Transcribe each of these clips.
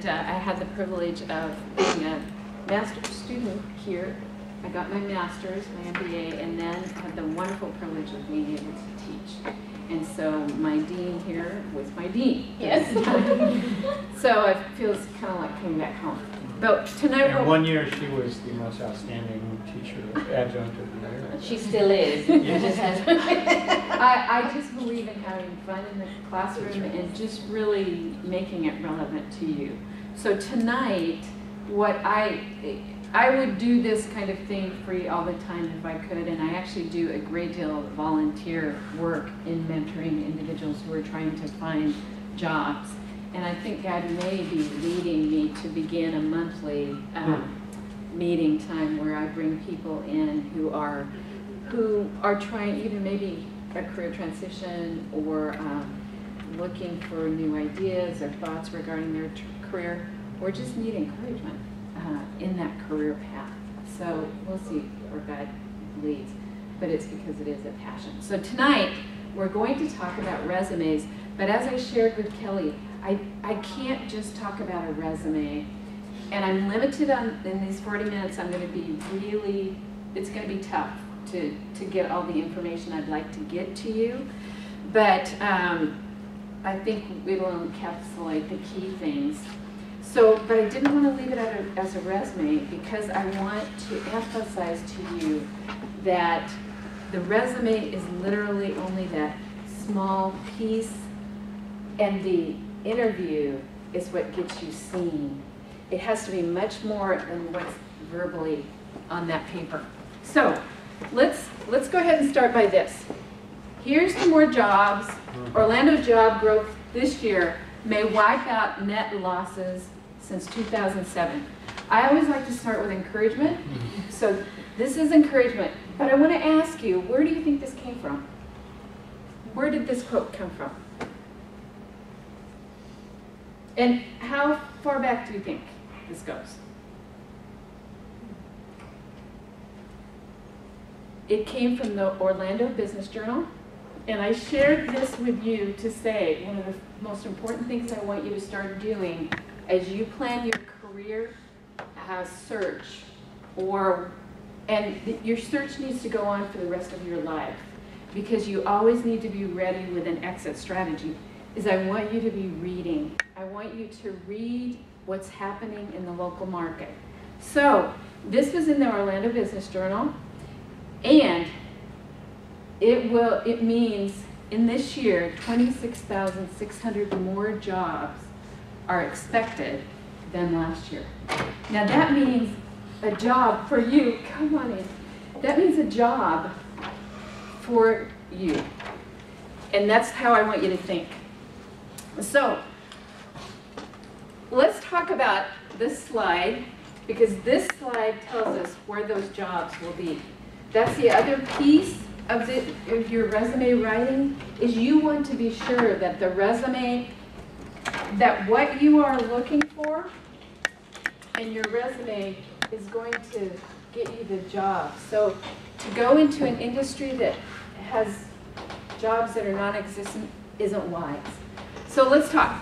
and uh, I had the privilege of being a master's student here. I got my master's, my MBA, and then had the wonderful privilege of being able to teach. And so my dean here was my dean. Yes. so it feels kind of like coming back home. But tonight, And we're- one year, she was the most outstanding teacher adjunct of the year. She still is. Yes. I, I just believe in having fun in the classroom and just really making it relevant to you. So tonight, what I, I would do this kind of thing free all the time if I could, and I actually do a great deal of volunteer work in mentoring individuals who are trying to find jobs. And I think God may be leading me to begin a monthly um, meeting time where I bring people in who are who are trying either maybe a career transition or um, looking for new ideas or thoughts regarding their tr- career or just need encouragement uh, in that career path. So we'll see where God leads, but it's because it is a passion. So tonight we're going to talk about resumes, but as I shared with Kelly, I, I can't just talk about a resume and I'm limited on, in these 40 minutes, I'm going to be really, it's going to be tough to, to get all the information I'd like to get to you. But um, I think it'll encapsulate the key things. So, but I didn't want to leave it a- as a resume because I want to emphasize to you that the resume is literally only that small piece and the interview is what gets you seen. It has to be much more than what's verbally on that paper. So let's, let's go ahead and start by this. Here's some more jobs. Hmm. Orlando job growth this year may wipe out net losses since 2007. I always like to start with encouragement. So this is encouragement. But I want to ask you, where do you think this came from? Where did this quote come from? And how far back do you think this goes? It came from the Orlando Business Journal, and I shared this with you to say one of the most important things I want you to start doing as you plan your career uh, search, or and your search needs to go on for the rest of your life because you always need to be ready with an exit strategy. Is I want you to be reading. I want you to read what's happening in the local market. So this was in the Orlando Business Journal, and it will. It means in this year, 26,600 more jobs are expected than last year. Now that means a job for you. Come on in. That means a job for you. And that's how I want you to think. So, let's talk about this slide because this slide tells us where those jobs will be. That's the other piece of, the, of your resume writing is you want to be sure that the resume, that what you are looking for in your resume is going to get you the job. So to go into an industry that has jobs that are non-existent isn't wise. So let's talk.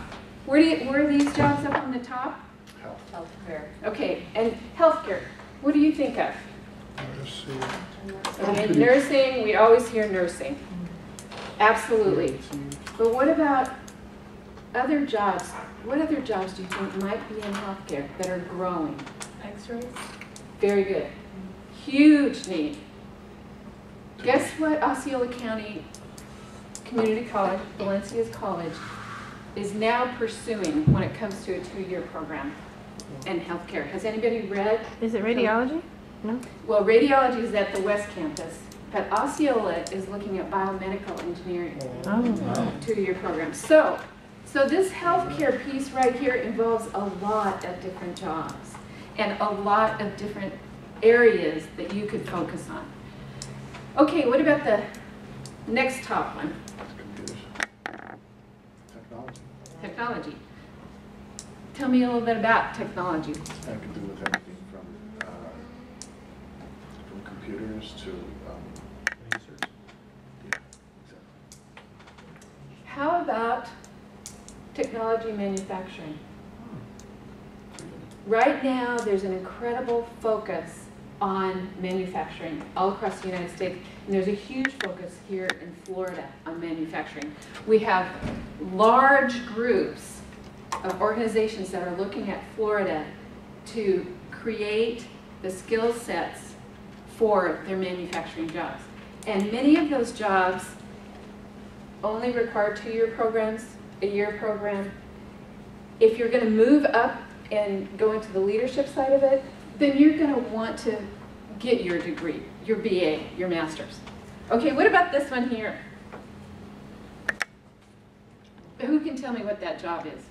Where, do you, where are these jobs up on the top? Health. Healthcare. Okay, and healthcare. What do you think of? Let's. Okay, nursing, we always hear nursing. Absolutely. But what about other jobs? What other jobs do you think might be in healthcare that are growing? X-rays? Very good. Huge need. Guess what Osceola County Community College, Valencia's college, is now pursuing when it comes to a two-year program in healthcare? Has anybody read? Is it radiology? No? Well, radiology is at the West Campus, but Osceola is looking at biomedical engineering Oh. two-year program. So, so this healthcare piece right here involves a lot of different jobs and a lot of different areas that you could focus on. Okay, what about the next top one? Technology. Technology. Tell me a little bit about technology. That could do with everything from, uh, from computers to, um, Research. yeah, exactly. How about technology manufacturing? Right now, there's an incredible focus on manufacturing all across the United States. And there's a huge focus here in Florida on manufacturing. We have large groups of organizations that are looking at Florida to create the skill sets for their manufacturing jobs. And many of those jobs only require two-year programs, a year program. If you're gonna move up and go into the leadership side of it, then you're gonna want to get your degree, your BA, your master's. Okay, what about this one here? Who can tell me what that job is?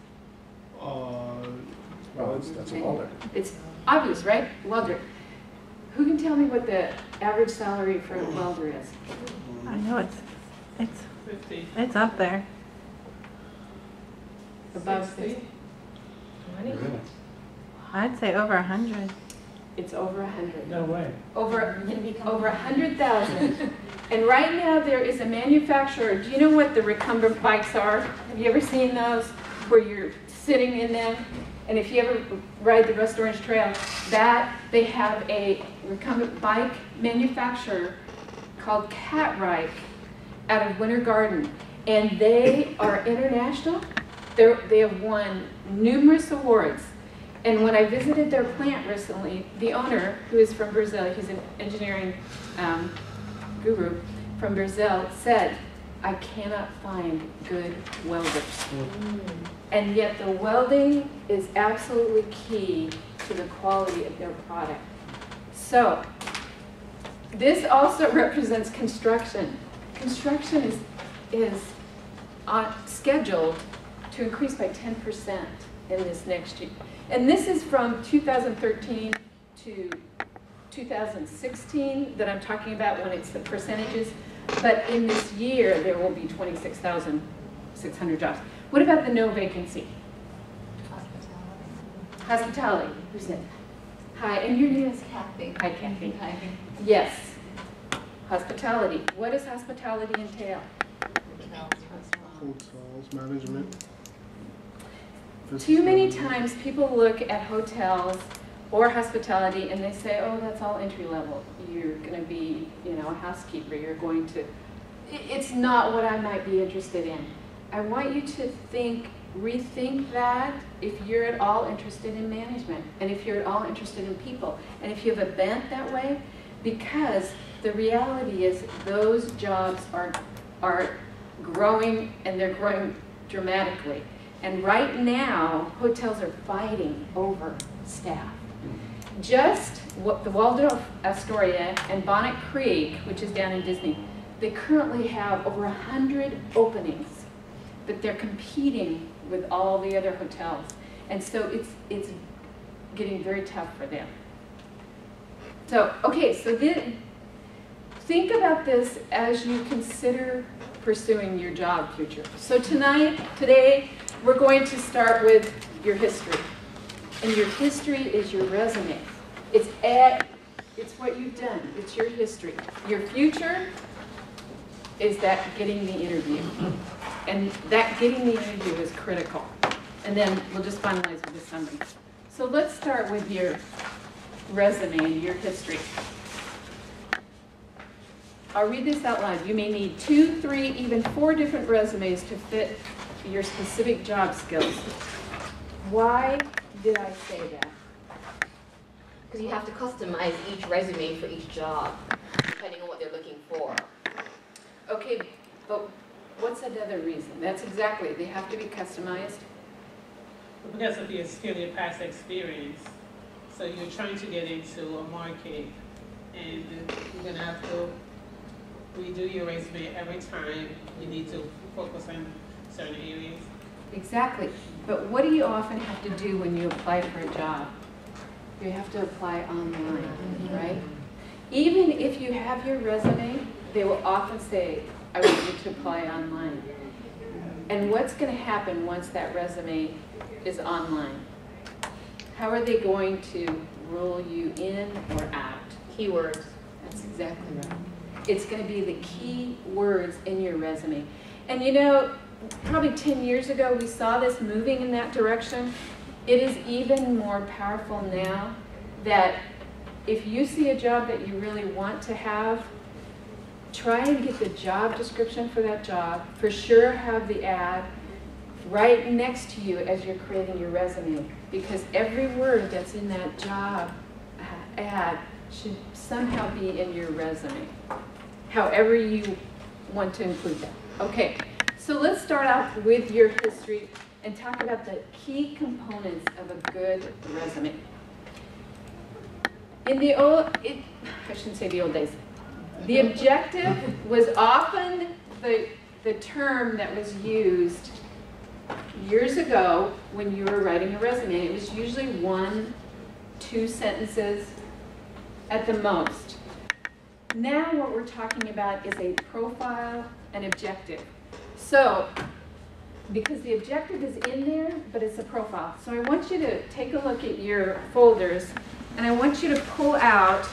Uh, Well, that's, that's a welder. It's obvious, right? Welder. Who can tell me what the average salary for a welder is? I know it's, it's, it's up there. Above fifty? Really? I'd say over a hundred. It's over a hundred. No way. Over, over a hundred thousand. And right now, there is a manufacturer, do you know what the recumbent bikes are? Have you ever seen those? Where you're sitting in them? And if you ever ride the West Orange Trail, that, they have a recumbent bike manufacturer called Cat Catrike out of Winter Garden. And they are international. They're, they have won numerous awards. And when I visited their plant recently, the owner, who is from Brazil, he's an engineering um, guru from Brazil, said, I cannot find good welders. And yet the welding is absolutely key to the quality of their product. So, this also represents construction. Construction is, is on, scheduled to increase by 10% in this next year. And this is from 2013 to 2016 that I'm talking about when it's the percentages. But in this year, there will be 26,600 jobs. What about the no vacancy? Hospitality. Hospitality. Who's it? Hi, and your name is? Kathy. Hi, Kathy. Hi. Yes. Hospitality. What does hospitality entail? hotels, management. Too many times people look at hotels or hospitality and they say, oh, that's all entry level. You're gonna be, you know, a housekeeper, you're going to, it's not what I might be interested in. I want you to think, rethink that if you're at all interested in management and if you're at all interested in people and if you have a bent that way, because the reality is those jobs are, are growing and they're growing dramatically. And right now, hotels are fighting over staff. Just what the Waldorf Astoria and Bonnet Creek, which is down in Disney, they currently have over a hundred openings, but they're competing with all the other hotels. And so it's, it's getting very tough for them. So, okay, so then, think about this as you consider pursuing your job future. So tonight, today, we're going to start with your history. And your history is your resume. It's at, it's what you've done. It's your history. Your future is that getting the interview. And that getting the interview is critical. And then we'll just finalize with a summary. So let's start with your resume, and your history. I'll read this out loud. You may need two, three, even four different resumes to fit your specific job skills. Why did I say that? Because you have to customize each resume for each job, depending on what they're looking for. Okay, but what's another reason? That's exactly, they have to be customized. Because of your skill, your past experience. So you're trying to get into a market and you're gonna have to redo your resume every time you need to focus on certain areas. Exactly. But what do you often have to do when you apply for a job? You have to apply online, right? Even if you have your resume, they will often say, I want you to apply online. And what's going to happen once that resume is online? How are they going to rule you in or out? Keywords. That's exactly right. It's going to be the key words in your resume. And you know, probably 10 years ago, we saw this moving in that direction. it is even more powerful now that if you see a job that you really want to have, try and get the job description for that job. For sure have the ad right next to you as you're creating your resume. Because every word that's in that job uh, ad should somehow be in your resume. However you want to include that. Okay, so let's start out with your history and talk about the key components of a good resume. In the old, it, I shouldn't say the old days. The objective was often the, the term that was used years ago when you were writing a resume. It was usually one, two sentences at the most. Now what we're talking about is a profile and objective. So, because the objective is in there, but it's a profile. So I want you to take a look at your folders and I want you to pull out,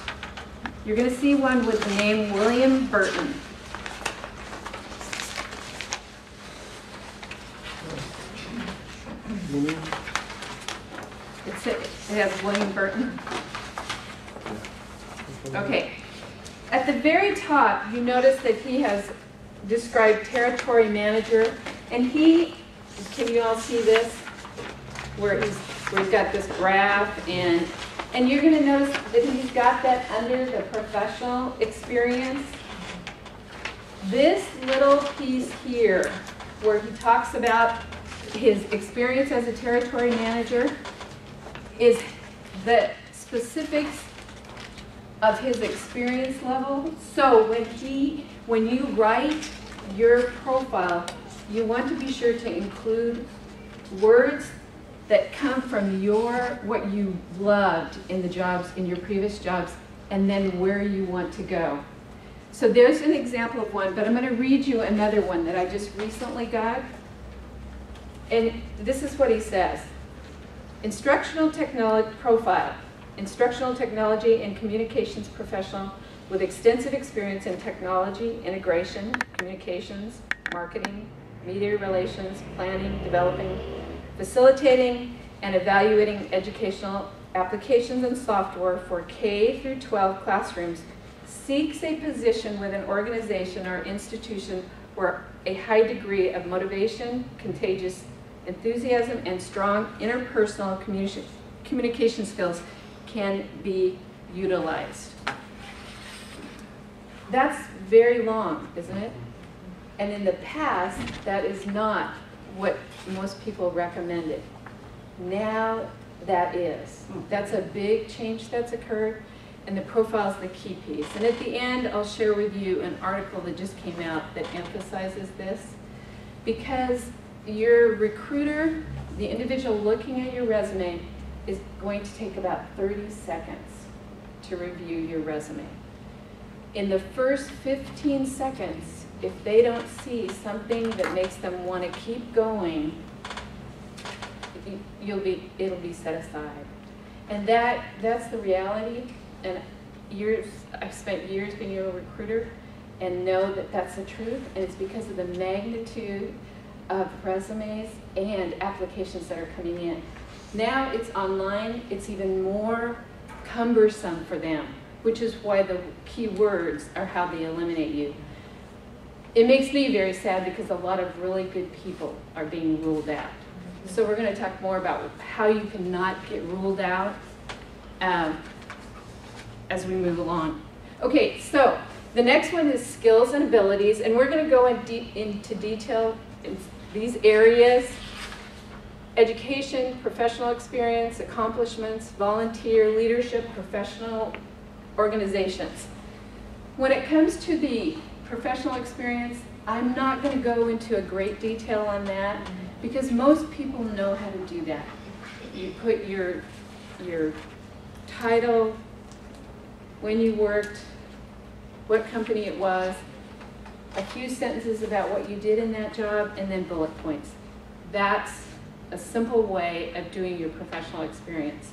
you're going to see one with the name William Burton. It's, it has William Burton. Okay. At the very top, you notice that he has described territory manager, and he, can you all see this? Where he's, where he's got this graph, and, and you're gonna notice that he's got that under the professional experience. This little piece here, where he talks about his experience as a territory manager, is the specifics of his experience level. So when he, when you write your profile, you want to be sure to include words that come from your, what you loved in the jobs, in your previous jobs, and then where you want to go. So there's an example of one, but I'm going to read you another one that I just recently got. And this is what he says. Instructional technology profile, instructional technology and communications professional with extensive experience in technology, integration, communications, marketing, media relations, planning, developing, facilitating, and evaluating educational applications and software for K through 12 classrooms seeks a position with an organization or institution where a high degree of motivation, contagious enthusiasm, and strong interpersonal communi- communication skills can be utilized. That's very long, isn't it? And in the past, that is not what most people recommended. Now, that is. That's a big change that's occurred, and the profile is the key piece. And at the end, I'll share with you an article that just came out that emphasizes this. Because your recruiter, the individual looking at your resume, is going to take about 30 seconds to review your resume. In the first 15 seconds, if they don't see something that makes them want to keep going, you- you'll be, it'll be set aside. And that, that's the reality. And years, I've spent years being a recruiter and know that that's the truth. And it's because of the magnitude of resumes and applications that are coming in. Now it's online, it's even more cumbersome for them, which is why the key words are how they eliminate you. It makes me very sad because a lot of really good people are being ruled out. So we're going to talk more about how you cannot get ruled out um, as we move along. Okay, so the next one is skills and abilities, and we're going to go in de into detail in these areas. Education, professional experience, accomplishments, volunteer, leadership, professional organizations. When it comes to the professional experience, I'm not going to go into a great detail on that because most people know how to do that. You put your, your title, when you worked, what company it was, a few sentences about what you did in that job, and then bullet points. That's a simple way of doing your professional experience.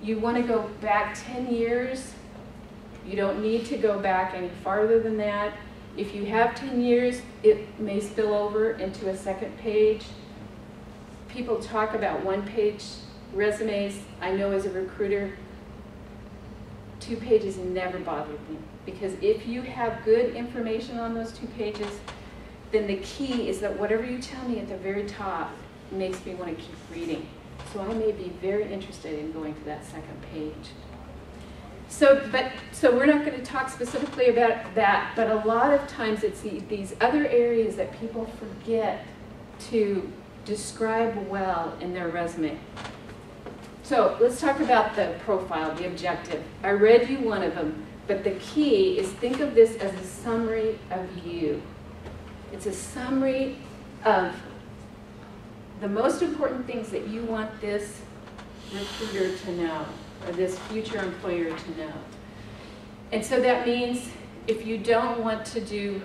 You want to go back 10 years. You don't need to go back any farther than that. If you have 10 years, it may spill over into a second page. People talk about one page resumes, I know as a recruiter, two pages never bothered me. Because if you have good information on those two pages, then the key is that whatever you tell me at the very top makes me want to keep reading. So I may be very interested in going to that second page. So, but, so we're not going to talk specifically about that, but a lot of times it's the, these other areas that people forget to describe well in their resume. So let's talk about the profile, the objective. I read you one of them, but the key is think of this as a summary of you. It's a summary of the most important things that you want this recruiter to know, or this future employer to know. And so that means if you don't want to do,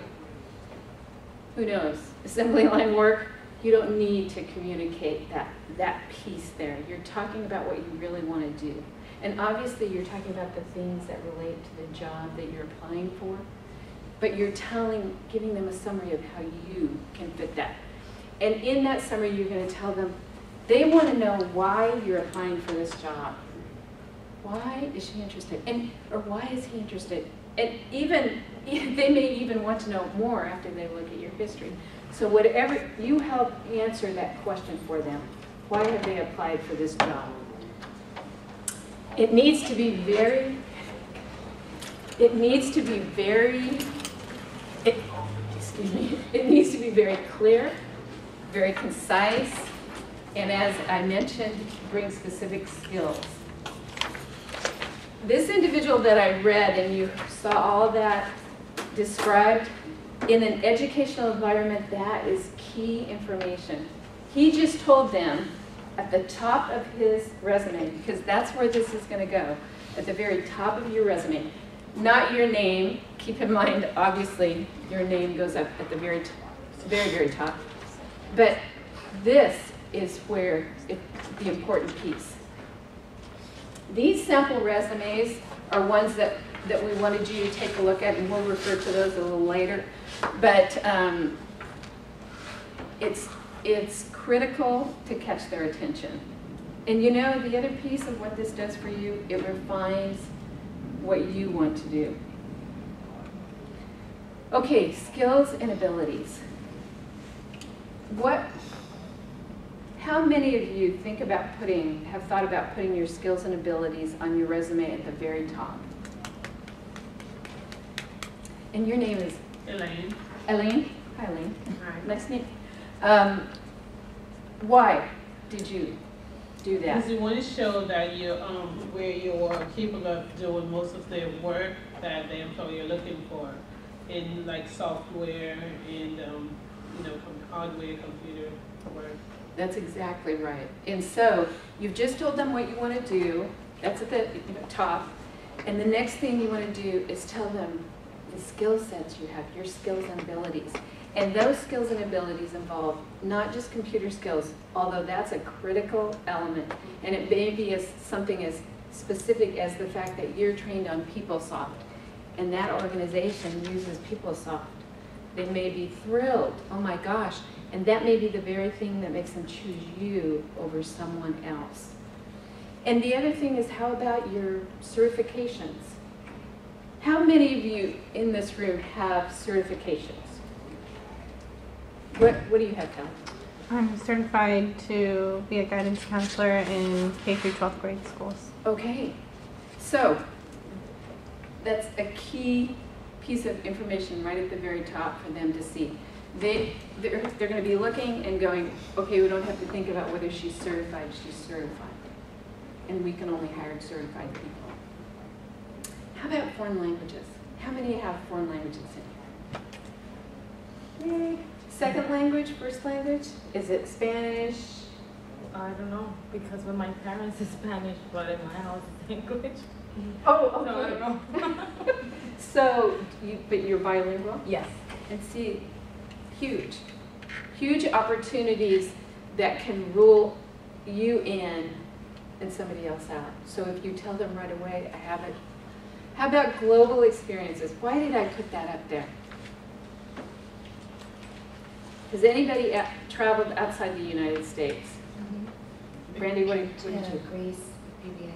who knows, assembly line work, you don't need to communicate that, that piece there. You're talking about what you really want to do. And obviously, you're talking about the things that relate to the job that you're applying for, but you're telling, giving them a summary of how you can fit that. And in that summary, you're going to tell them, they want to know why you're applying for this job. Why is she interested? And, or why is he interested? And even, they may even want to know more after they look at your history. So whatever, you help answer that question for them. Why have they applied for this job? It needs to be very, it needs to be very, it, excuse me, it needs to be very clear, very concise, and as I mentioned, bring specific skills. This individual that I read, and you saw all that described, in an educational environment, that is key information. He just told them at the top of his resume, because that's where this is going to go, at the very top of your resume, not your name. Keep in mind, obviously, your name goes up at the very, very, very top. But this is where it, the important piece. These sample resumes are ones that, that we wanted you to take a look at, and we'll refer to those a little later. But um, it's, it's critical to catch their attention. And you know, the other piece of what this does for you, it refines what you want to do. Okay, skills and abilities. What, how many of you think about putting, have thought about putting your skills and abilities on your resume at the very top? And your name is Elaine, Eileen? Hi, Eileen. right? Nice you. Um, why did you do that? Because you want to show that you, um, where you are capable of doing most of the work that the employer looking for in like software and, um, you know, hardware, computer work. That's exactly right. And so you've just told them what you want to do. That's at the you know, top. And the next thing you want to do is tell them the skill sets you have, your skills and abilities. And those skills and abilities involve not just computer skills, although that's a critical element. And it may be as something as specific as the fact that you're trained on PeopleSoft, and that organization uses PeopleSoft. They may be thrilled, oh my gosh, and that may be the very thing that makes them choose you over someone else. And the other thing is, how about your certifications? How many of you in this room have certifications? What, what do you have, Cal? I'm certified to be a guidance counselor in K through 12th grade schools. Okay, so that's a key piece of information right at the very top for them to see. They, they're, they're going to be looking and going, okay, we don't have to think about whether she's certified, she's certified. And we can only hire certified people. How about foreign languages? How many have foreign languages in here? Yay. Second language, first language? Is it Spanish? I don't know because when my parents is Spanish, but in my house it's English. Oh, So I don't know. So, you, but you're bilingual? yes. And see, huge, huge opportunities that can rule you in and somebody else out. So if you tell them right away, I have it. How about global experiences? Why did I put that up there? Has anybody traveled outside the United States? Mm-hmm. Brandy, what did what did you? Greece, PBA.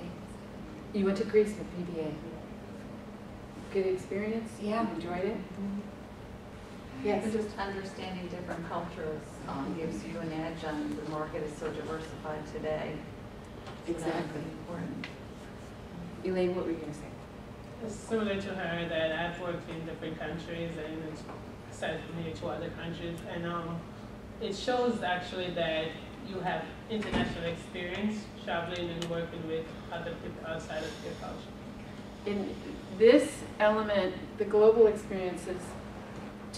You went to Greece with PBA. Good experience? Yeah. Enjoyed it? And Yes. just understanding different cultures um, gives you an edge on the market is so diversified today. So that would be Exactly. Important. Elaine, what were you gonna say? It's similar to her that I've worked in different countries and it's aside from here to other countries. And um, it shows actually that you have international experience traveling and working with other people outside of your culture. In this element, the global experiences,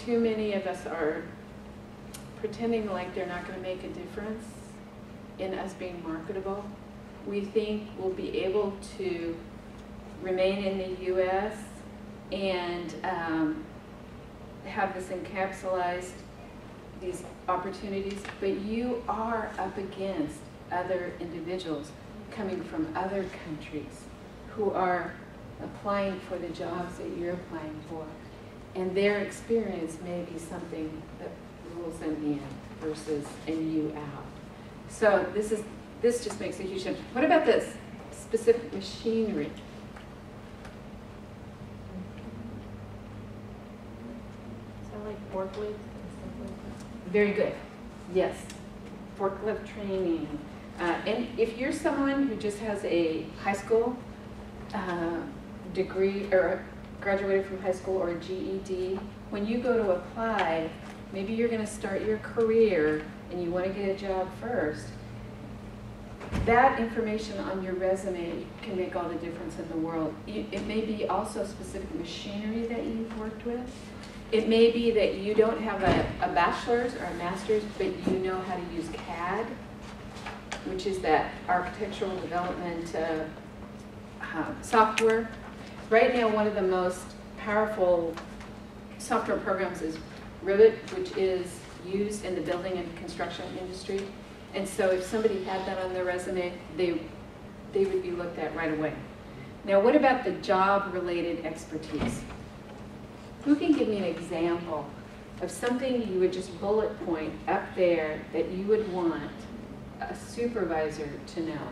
too many of us are pretending like they're not gonna make a difference in us being marketable. We think we'll be able to remain in the US and um, have this encapsulized, these opportunities, but you are up against other individuals coming from other countries who are applying for the jobs that you're applying for. And their experience may be something that rules them in versus and you out. So this is, this just makes a huge difference. What about this specific machinery? So like forklifts and stuff like that. Very good. Yes. Forklift training. Uh, and if you're someone who just has a high school uh, degree or graduated from high school or a GED, when you go to apply, maybe you're going to start your career and you want to get a job first. That information on your resume can make all the difference in the world. It may be also specific machinery that you've worked with. It may be that you don't have a, a bachelor's or a master's, but you know how to use CAD, which is that architectural development uh, uh, software. Right now, one of the most powerful software programs is Revit, which is used in the building and construction industry. And so if somebody had that on their resume, they, they would be looked at right away. Now, what about the job-related expertise? Who can give me an example of something you would just bullet point up there that you would want a supervisor to know?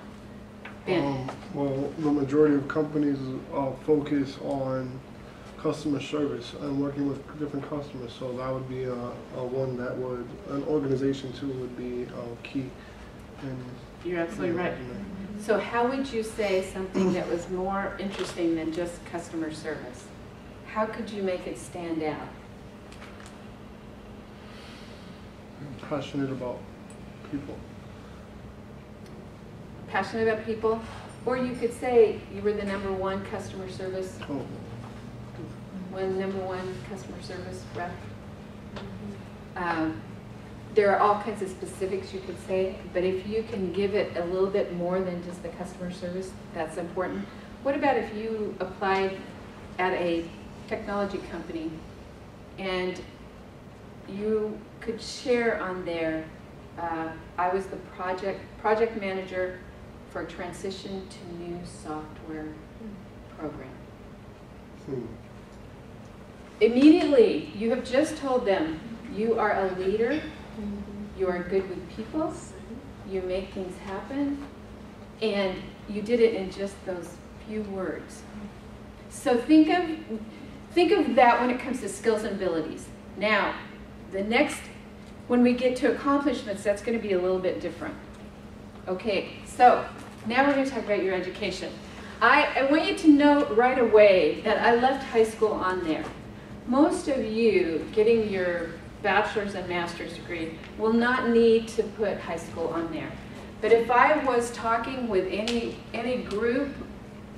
Ben? Um, well, the majority of companies uh, focus on customer service and working with different customers. So that would be a, a one that would, an organization too would be uh, key. And You're absolutely right. So how would you say something that was more interesting than just customer service? How could you make it stand out? I'm Passionate about people. Passionate about people? Or you could say you were the number one customer service, Oh, one number one customer service rep. Um, There are all kinds of specifics you could say, but if you can give it a little bit more than just the customer service, that's important. What about if you applied at a technology company and you could share on there, uh, I was the project, project manager for transition to new software program. hmm. Immediately, you have just told them you are a leader, you are good with people, you make things happen, and you did it in just those few words. So think of, think of that when it comes to skills and abilities. Now, the next, when we get to accomplishments, that's going to be a little bit different. Okay, so now we're going to talk about your education. I, I want you to know right away that I left high school on there. Most of you getting your bachelor's and master's degree will not need to put high school on there. But if I was talking with any, any group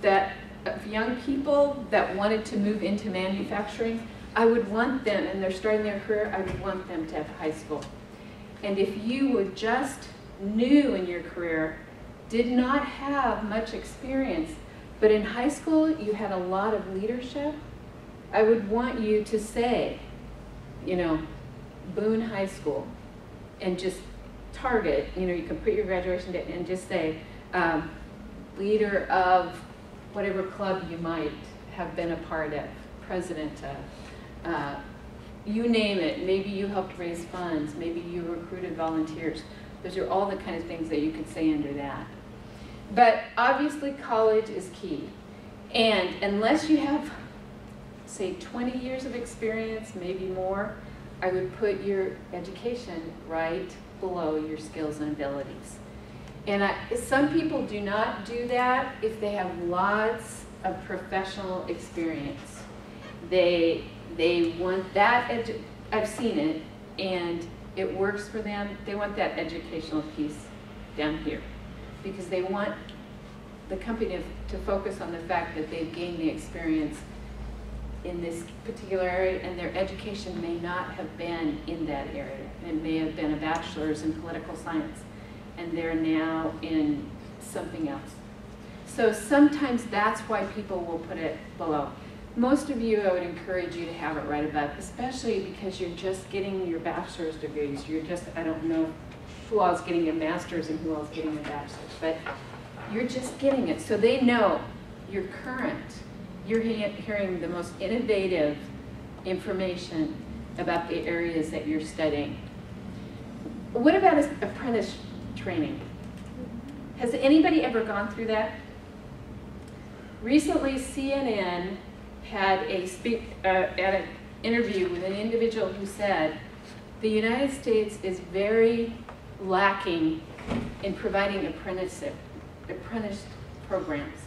that, of young people that wanted to move into manufacturing, I would want them, and they're starting their career, I would want them to have high school. And if you were just new in your career, did not have much experience, but in high school you had a lot of leadership, I would want you to say, you know, Boone High School, and just target, you know, you can put your graduation date and just say, um, leader of whatever club you might have been a part of, president of, uh, you name it. Maybe you helped raise funds, maybe you recruited volunteers. Those are all the kind of things that you could say under that. But obviously, college is key. And unless you have, say, 20 years of experience, maybe more, I would put your education right below your skills and abilities. And I, some people do not do that if they have lots of professional experience. They, they want that, edu- I've seen it, and it works for them. They want that educational piece down here because they want the company to, focus on the fact that they've gained the experience in this particular area and their education may not have been in that area. It may have been a bachelor's in political science and they're now in something else. So sometimes that's why people will put it below. Most of you, I would encourage you to have it right above, especially because you're just getting your bachelor's degrees. You're just, I don't know who else getting a master's and who else getting a bachelor's, but you're just getting it. So they know you're current. You're he- hearing the most innovative information about the areas that you're studying. What about apprentice training? Has anybody ever gone through that? Recently, CNN had a speak, uh, at an interview with an individual who said, the United States is very lacking in providing apprenticeship, apprentice programs.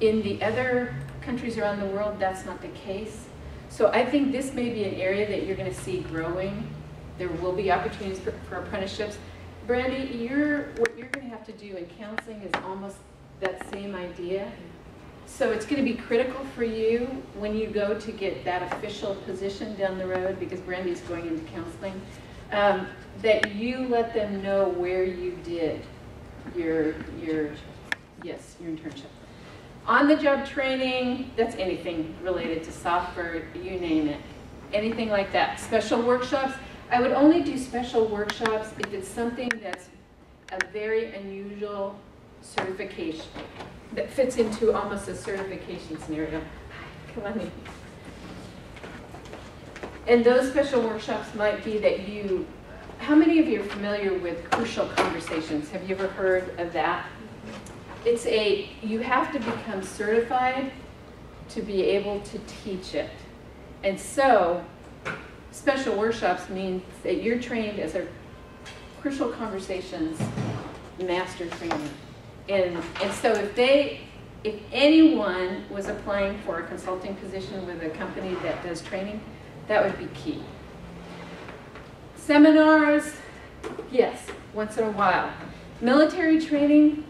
In the other countries around the world, that's not the case. So I think this may be an area that you're gonna see growing. There will be opportunities for, for apprenticeships. Brandy, you're, what you're gonna have to do in counseling is almost that same idea. So it's gonna be critical for you when you go to get that official position down the road, because Brandy's going into counseling, um, that you let them know where you did your, your, yes, your internship. On-the-job training, that's anything related to software, you name it, anything like that. Special workshops, I would only do special workshops if it's something that's a very unusual certification, that fits into almost a certification scenario. Come on in. And those special workshops might be that you, how many of you are familiar with crucial conversations? Have you ever heard of that? It's a, you have to become certified to be able to teach it. And so, special workshops means that you're trained as a crucial conversations master trainer. And, and so if they, if anyone was applying for a consulting position with a company that does training, that would be key. Seminars, yes, once in a while. Military training,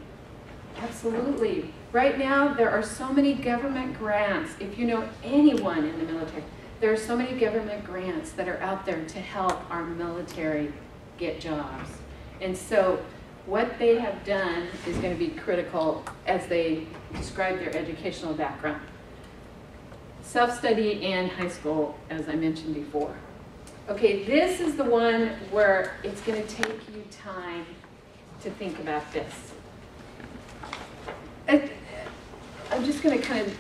absolutely. Right now, there are so many government grants. If you know anyone in the military, there are so many government grants that are out there to help our military get jobs. And so what they have done is going to be critical as they describe their educational background. Self-study and high school, as I mentioned before. Okay, this is the one where it's going to take you time to think about this. I'm just going to kind of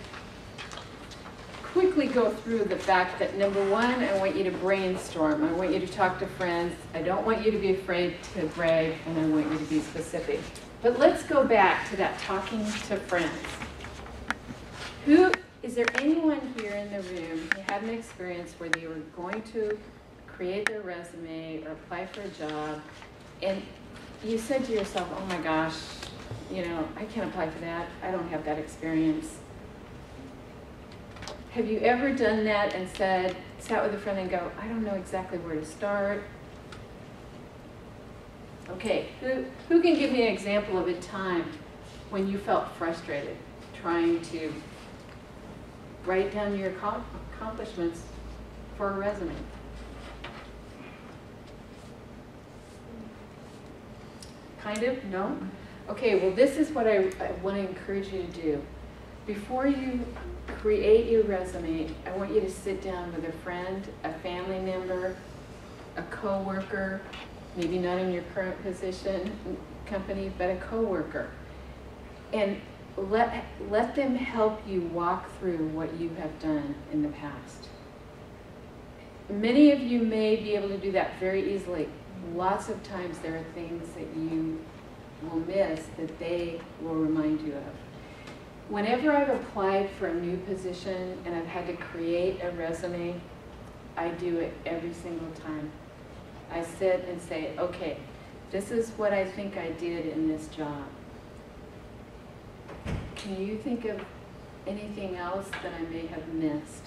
quickly go through the fact that number one, I want you to brainstorm. I want you to talk to friends. I don't want you to be afraid to brag, and I want you to be specific. But let's go back to that talking to friends. Who, is there anyone here in the room who had an experience where they were going to create their resume or apply for a job, and you said to yourself, oh my gosh, you know, I can't apply for that. I don't have that experience. Have you ever done that and said, sat with a friend and go, I don't know exactly where to start? Okay, who, who can give me an example of a time when you felt frustrated trying to write down your accomplishments for a resume? Kind of? No? Okay, well, this is what I, I want to encourage you to do. Before you create your resume, I want you to sit down with a friend, a family member, a coworker, maybe not in your current position, company, but a coworker. And let, let them help you walk through what you have done in the past. Many of you may be able to do that very easily, lots of times there are things that you will miss that they will remind you of. Whenever I've applied for a new position and I've had to create a resume, I do it every single time. I sit and say, okay, this is what I think I did in this job. Can you think of anything else that I may have missed?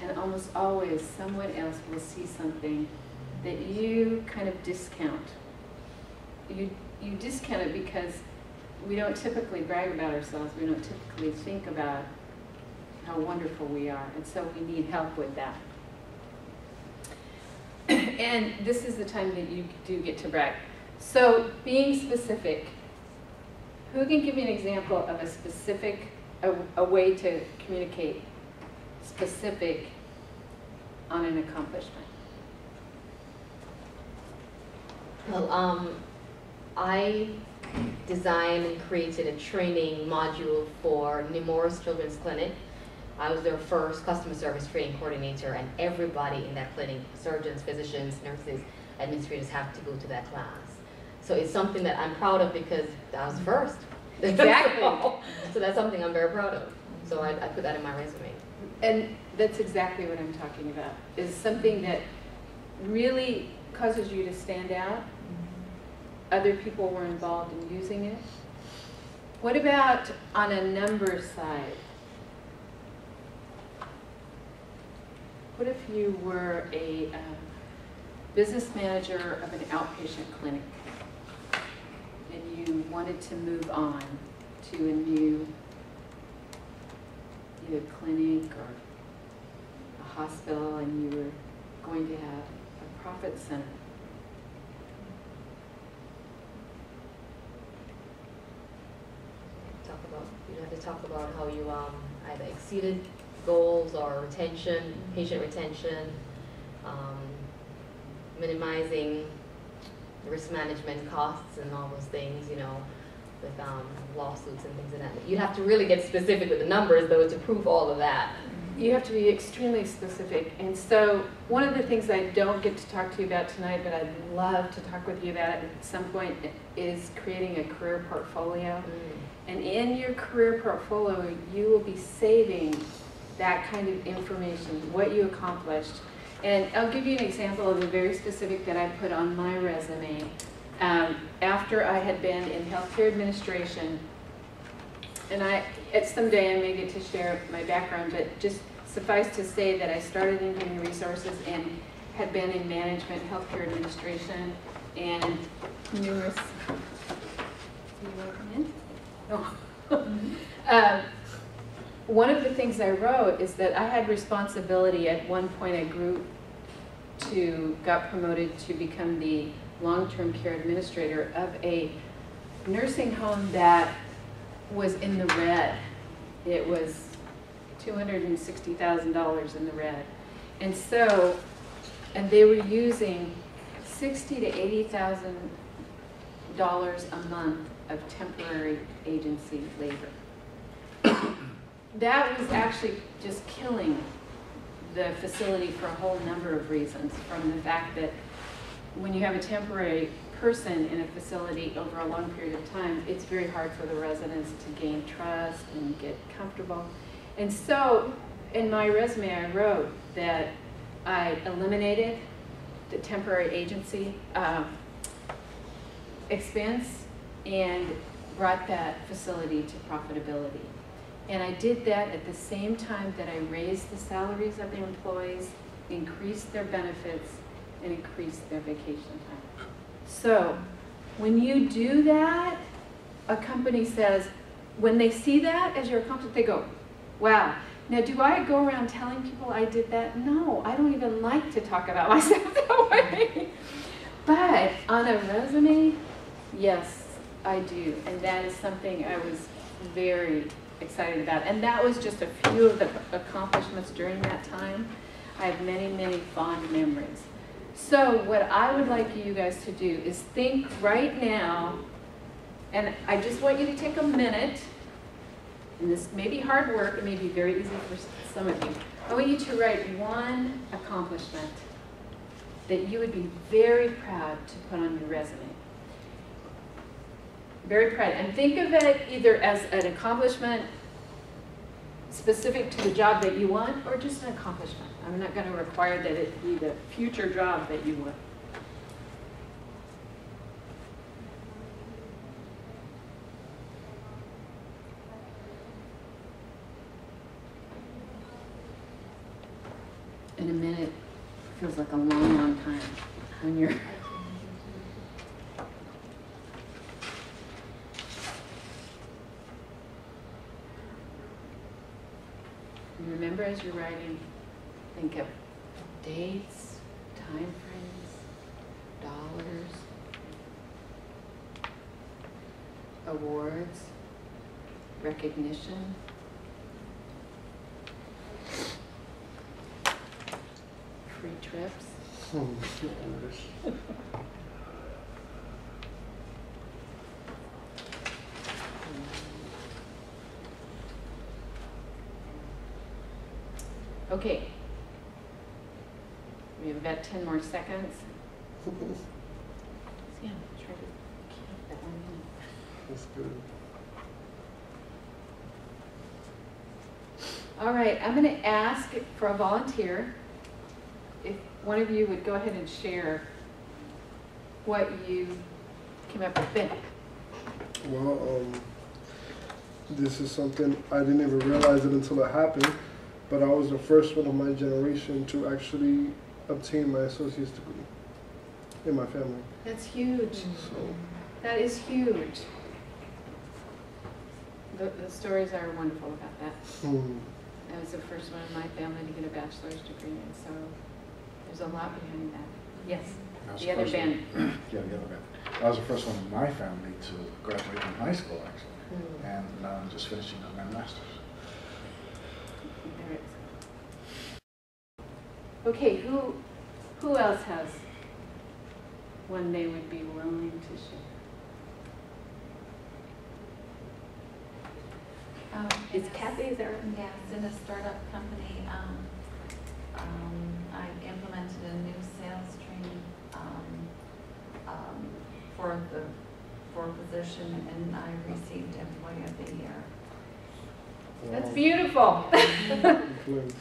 And almost always, someone else will see something that you kind of discount. You, you discount it because we don't typically brag about ourselves. We don't typically think about how wonderful we are. And so we need help with that. and this is the time that you do get to brag. So being specific, who can give me an example of a specific, a, a way to communicate specific on an accomplishment? Well, um, I designed and created a training module for Nemours Children's Clinic. I was their first customer service training coordinator, and everybody in that clinic, surgeons, physicians, nurses, administrators have to go to that class. So it's something that I'm proud of because I was first. Exactly. so that's something I'm very proud of. So I, I put that in my resume. And that's exactly what I'm talking about, is something that really causes you to stand out. Other people were involved in using it. What about on a number side? What if you were a uh, business manager of an outpatient clinic you wanted to move on to a new either clinic or a hospital and you were going to have a profit center. Talk about, you have to talk about how you um, either exceeded goals or retention, patient retention, um, minimizing risk management costs and all those things, you know, with um, lawsuits and things like that. You'd have to really get specific with the numbers though to prove all of that. You have to be extremely specific. And so one of the things I don't get to talk to you about tonight, but I'd love to talk with you about at some point, is creating a career portfolio. And in your career portfolio, you will be saving that kind of information, what you accomplished. And I'll give you an example of a very specific that I put on my resume. Um, after I had been in healthcare administration, and I, at someday I may get to share my background, but just suffice to say that I started in human resources and had been in management, healthcare administration, and numerous. You want to come in? Oh. um, one of the things I wrote is that I had responsibility. At one point, I grew to, got promoted to become the long-term care administrator of a nursing home that was in the red. It was $260,000 in the red. And so, and they were using sixty to $80,000 a month of temporary agency labor. That was actually just killing the facility for a whole number of reasons, from the fact that when you have a temporary person in a facility over a long period of time, it's very hard for the residents to gain trust and get comfortable. And so, in my resume, I wrote that I eliminated the temporary agency uh, expense and brought that facility to profitability. And I did that at the same time that I raised the salaries of the employees, increased their benefits, and increased their vacation time. So when you do that, a company says, when they see that as your accomplishment, they go, wow. Now, do I go around telling people I did that? No, I don't even like to talk about myself that way. But on a resume, yes, I do. And that is something I was very excited about. And that was just a few of the accomplishments during that time. I have many, many fond memories. So what I would like you guys to do is think right now, and I just want you to take a minute, and this may be hard work, it may be very easy for some of you. I want you to write one accomplishment that you would be very proud to put on your resume. Very proud. And think of it either as an accomplishment specific to the job that you want or just an accomplishment. I'm not going to require that it be the future job that you want. In a minute feels like a long, long time when you're. And remember as you're writing, think of dates, time frames, dollars, awards, recognition. Free trips. Okay. We have about ten more seconds. Yeah, try to keep that one in. That's good. All right, I'm going to ask for a volunteer. If one of you would go ahead and share what you came up with. Ben, Well, um, this is something I didn't even realize it until it happened, but I was the first one of my generation to actually obtain my associate's degree in my family. that's huge. So, That is huge. The, the stories are wonderful about that. hmm, I was the first one in my family to get a bachelor's degree, and so there's a lot behind that. Yes, I was the other first Ben. one- Yeah, the other Ben. I was the first one in my family to graduate from high school, actually. Hmm. And now I'm just finishing up my master's. There it is. Okay, who, who else has one they would be willing to share? Um, Is. Kathy, there? Yes, in a startup company, um, um, I implemented a new sales training, um, um, for the, for a position and I received Employee of the Year. That's beautiful.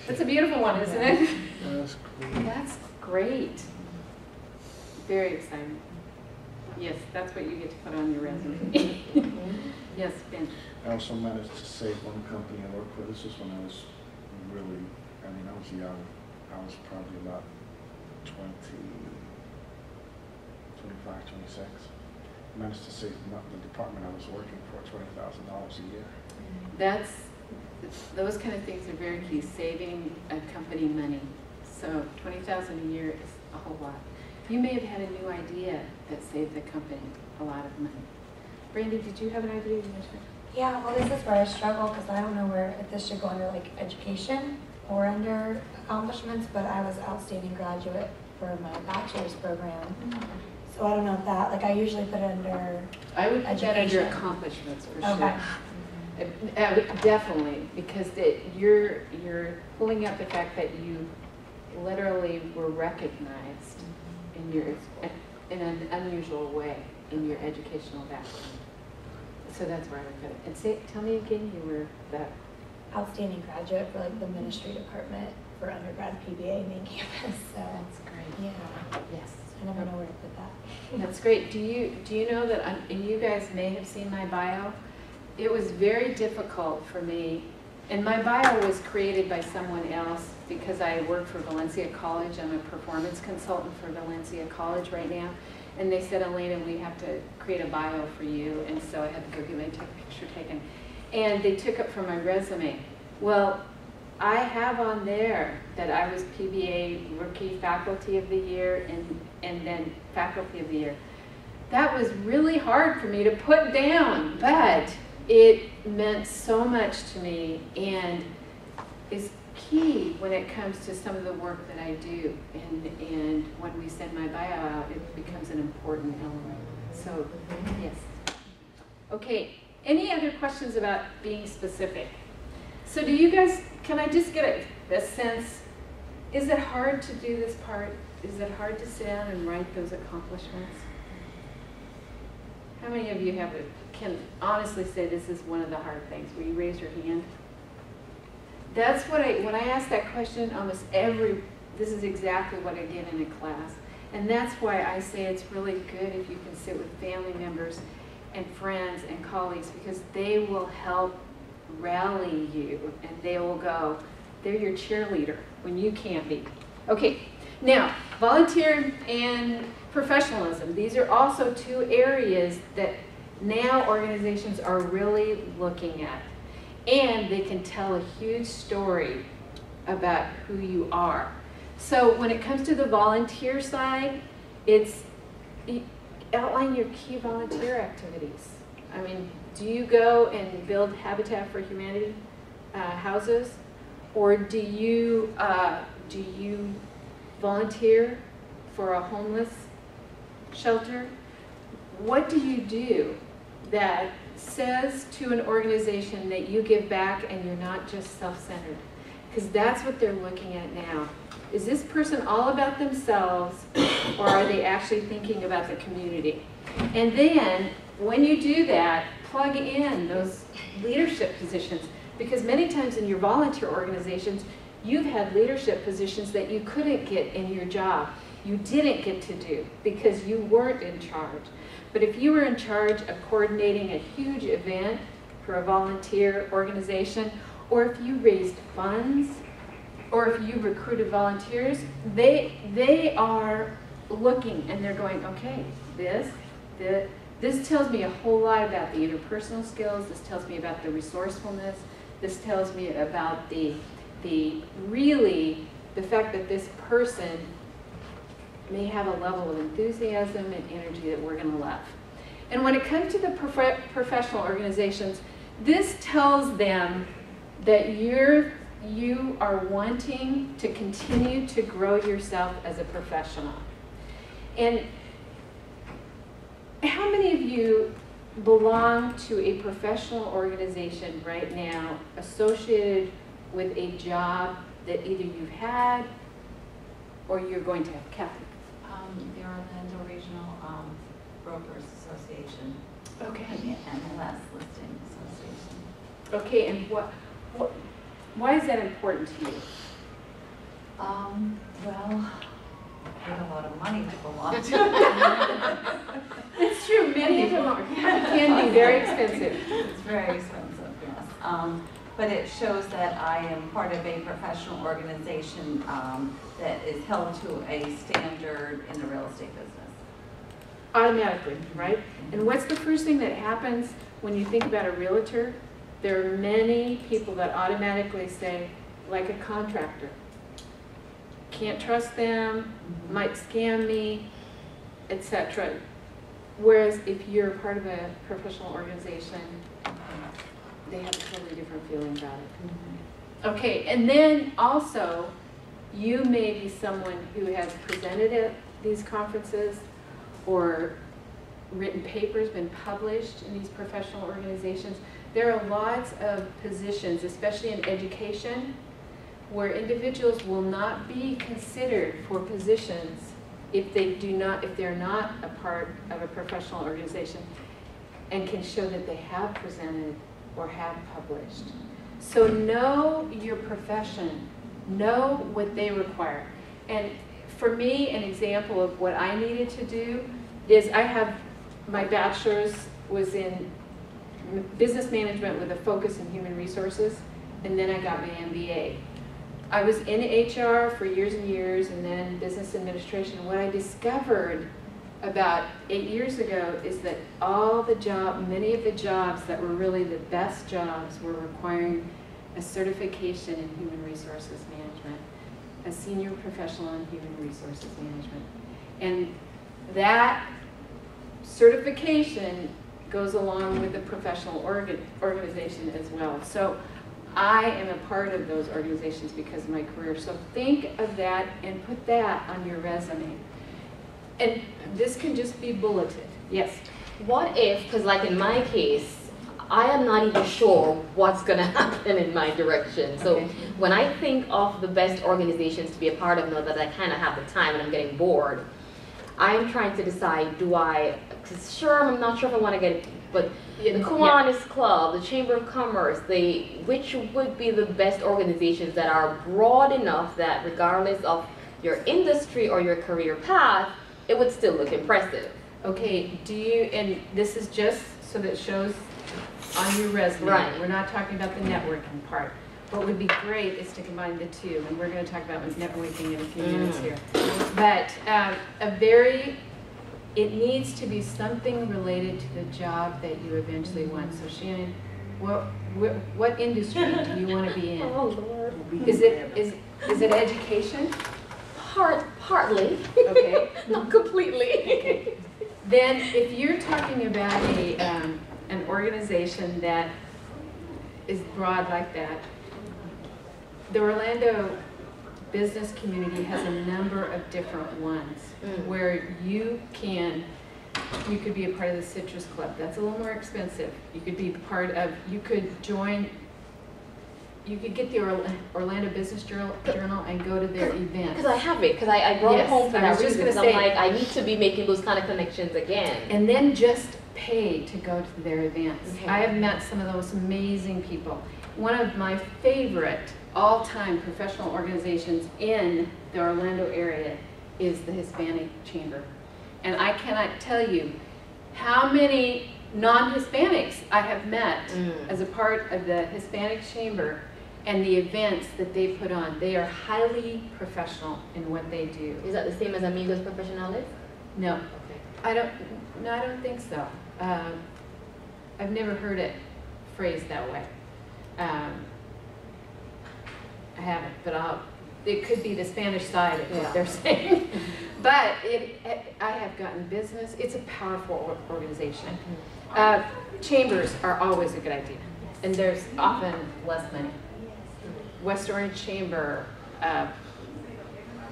That's a beautiful one, isn't it? That's cool. That's great. Very exciting. Yes, that's what you get to put on your resume. Yes, Ben. I also managed to save one company I worked for. This was when I was really, I mean, I was young. I was probably about 20, 25, 26. I Managed to save the department I was working for $20,000 a year. That's, those kind of things are very key, saving a company money. So twenty thousand a year is a whole lot. You may have had a new idea that saved the company a lot of money. Brandy, did you have an idea you? Yeah, well, this is where I struggle because I don't know where, if this should go under like education or under accomplishments, but I was outstanding graduate for my bachelor's program. So I don't know if that, like I usually put it under, I would put that under accomplishments for sure. okay. Uh, Uh, uh, definitely, because it, you're, you're pulling up the fact that you literally were recognized in your, in an unusual way in your educational background. So that's where I would put it. And say, tell me again, you were that, Outstanding graduate for like the ministry department for undergrad PBA main campus, so, that's great. yeah, Yes. I never know where to put that. That's great. Do you, do you know that, I'm- and you guys may have seen my bio, it was very difficult for me, and my bio was created by someone else because I work for Valencia College. I'm a performance consultant for Valencia College right now. And they said, Elena, we have to create a bio for you, and so I had to go get my picture taken. And they took it from my resume. Well, I have on there that I was PBA Rookie Faculty of the Year and, and then Faculty of the Year. That was really hard for me to put down, but it meant so much to me and is key when it comes to some of the work that I do. And, and when we send my bio out, it becomes an important element. So, yes. Okay, any other questions about being specific? So do you guys, can I just get a, a sense, is it hard to do this part? is it hard to sit down and write those accomplishments? How many of you have, a- can honestly say this is one of the hard things? Will you raise your hand? That's what I, when I ask that question, almost every, this is exactly what I get in a class. And that's why I say it's really good if you can sit with family members and friends and colleagues because they will help rally you and they will go, they're your cheerleader when you can't be. Okay, now, volunteer and professionalism. These are also two areas that now organizations are really looking at. And they can tell a huge story about who you are. So when it comes to the volunteer side, it's outline your key volunteer activities. I mean, do you go and build Habitat for Humanity uh, houses? Or do you, uh, do you volunteer for a homeless shelter? What do you do that says to an organization that you give back and you're not just self-centered? Because that's what they're looking at now. Is this person all about themselves or are they actually thinking about the community? And then, when you do that, plug in those leadership positions. Because many times in your volunteer organizations, you've had leadership positions that you couldn't get in your job. You didn't get to do because you weren't in charge. But if you were in charge of coordinating a huge event for a volunteer organization, or if you raised funds, or if you recruited volunteers, they, they are looking and they're going, okay, this, this, this tells me a whole lot about the interpersonal skills, this tells me about the resourcefulness, this tells me about the, the really, the fact that this person may have a level of enthusiasm and energy that we're going to love. And when it comes to the prof- professional organizations, this tells them that you're you are wanting to continue to grow yourself as a professional. And how many of you belong to a professional organization right now associated with a job that either you've had or you're going to have? Kathy? Um, the Orlando Regional, um, Brokers Association, Okay. and MLS Listing Association. Okay, and what, what, why is that important to you? Um, well, I paid a lot of money to belong to. It's true, many of them are, can be very expensive. It's very expensive, yes. Um, but it shows that I am part of a professional organization, um, that is held to a standard in the real estate business. Automatically, right? And what's the first thing that happens when you think about a realtor? There are many people that automatically say, like a contractor, can't trust them, might scam me, etc. Whereas if you're part of a professional organization, they have a totally different feeling about it. Okay, and then also, you may be someone who has presented at these conferences or written papers, been published in these professional organizations. There are lots of positions, especially in education, where individuals will not be considered for positions if they do not, if they're not a part of a professional organization and can show that they have presented or have published. So know your profession, know what they require. And for me, an example of what I needed to do is I have, my bachelor's was in business management with a focus in human resources, and then I got my MBA. I was in HR for years and years, and then business administration. What I discovered about eight years ago is that all the job, many of the jobs that were really the best jobs were requiring a certification in human resources management, a senior professional in human resources management. And that certification goes along with the professional organ, organization as well. So I am a part of those organizations because of my career. So think of that and put that on your resume. And this can just be bulleted. Yes. What if, because like in my case, I am not even sure what's gonna happen in my direction. So Okay. when I think of the best organizations to be a part of now that I kind of have the time and I'm getting bored, I'm trying to decide, do I, cause sure, I'm not sure if I wanna get, but the Yeah. Club, the Chamber of Commerce, they, which would be the best organizations that are broad enough that regardless of your industry or your career path, it would still look impressive. Okay, do you, and this is just so that it shows on your resume. Right. We're not talking about the networking part. What would be great is to combine the two, and we're gonna talk about networking in a few minutes Mm. here. But, um, a very, it needs to be something related to the job that you eventually want. So Shannon, what, what, what industry do you wanna be in? Oh, Lord. Is it, is, is it education? Part, partly, Okay. not completely. Okay. Then if you're talking about a, um, an organization that is broad like that, the Orlando business community has a number of different ones Mm. where you can, you could be a part of the Citrus Club. That's a little more expensive. You could be part of, you could join, you could get the Orla- Orlando Business Journal Journal and go to their events. Because I have it, because I, I brought it home for I that was just reason. gonna 'cause I'm say- like, I need to be making those kind of connections again. and then just pay to go to their events. Okay. I have met some of the most amazing people. One of my favorite all-time professional organizations in the Orlando area is the Hispanic Chamber. And I cannot tell you how many non-Hispanics I have met Mm. as a part of the Hispanic Chamber and the events that they put on. They are highly professional in what they do. Is that the same as Amigos Profesionales? No, Okay. I don't, no, I don't think so. Um, I've never heard it phrased that way. Um, I haven't, but I'll, it could be the Spanish side of Yeah. what they're saying. But it, I have gotten business, it's a powerful organization. Uh, Chambers are always a good idea, and there's often less money. West Orange Chamber, uh,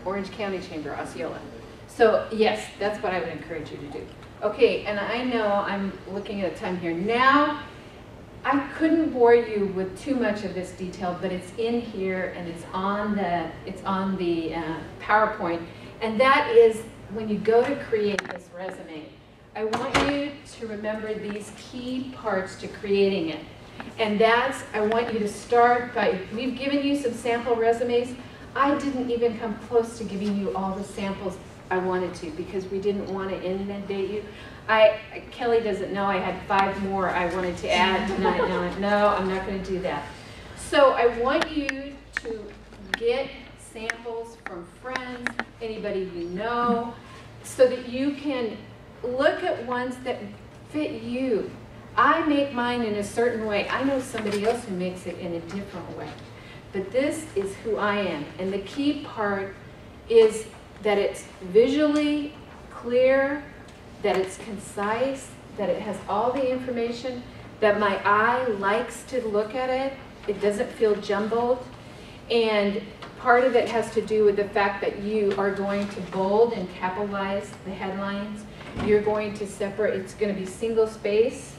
Orange County Chamber, Osceola. So yes, that's what I would encourage you to do. Okay, and I know I'm looking at a time here. Now, I couldn't bore you with too much of this detail, but it's in here and it's on the, it's on the uh, PowerPoint. And that is, when you go to create this resume, I want you to remember these key parts to creating it. And that's, I want you to start by, we've given you some sample resumes. I didn't even come close to giving you all the samples I wanted to because we didn't want to inundate you. I, Kelly doesn't know, I had five more I wanted to add tonight. No, no, I'm not going to do that. So I want you to get samples from friends, anybody you know, so that you can look at ones that fit you. I make mine in a certain way. I know somebody else who makes it in a different way. But this is who I am. And the key part is that it's visually clear, that it's concise, that it has all the information, that my eye likes to look at it. It doesn't feel jumbled. And part of it has to do with the fact that you are going to bold and capitalize the headlines. You're going to separate, it's going to be single space